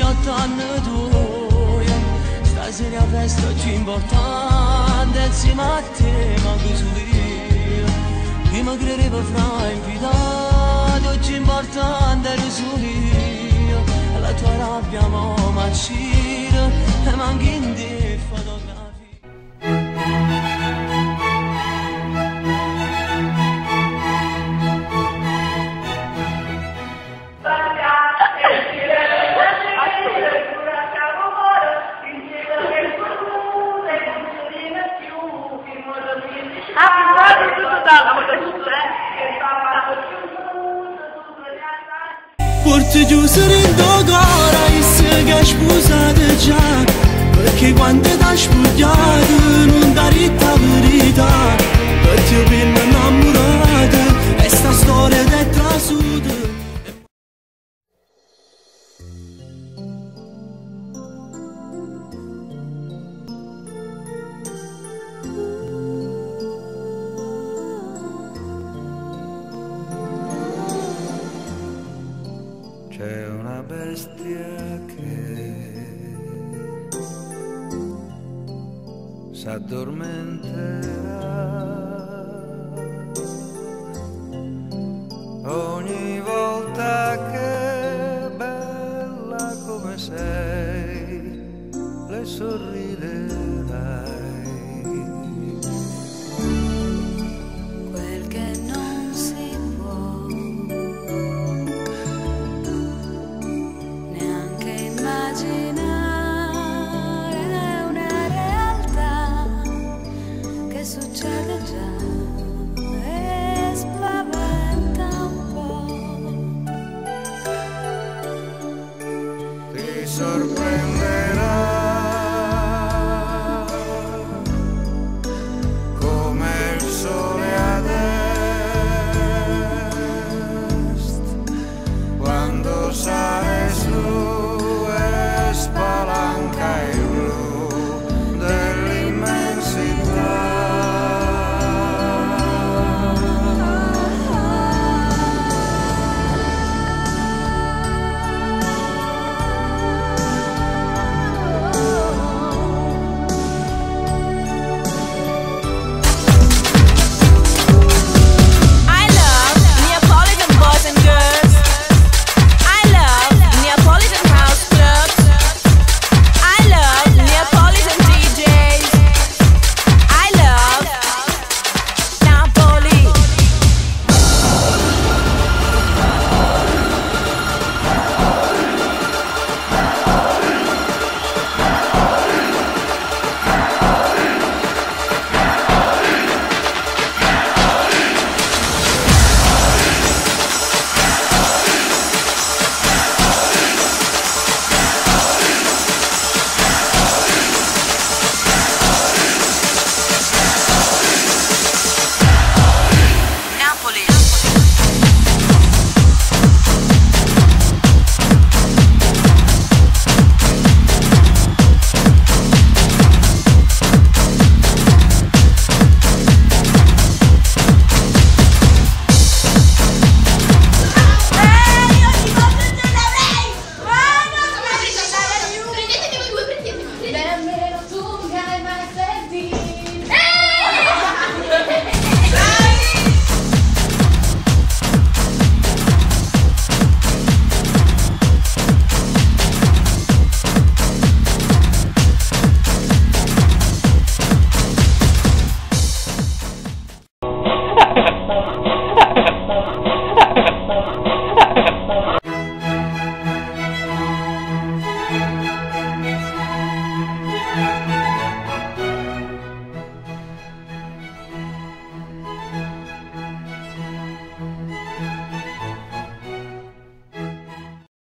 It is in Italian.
28 anni tuoi Stasera festa più importante Si matte ma così Prima credevo fra invitati Oggi importante risulire La tua rabbia mo macina E manchi in te Por te giusare in dogora, buzade bestia che s'addormenterà ogni volta che bella come sei le sorriderà sorprenderá.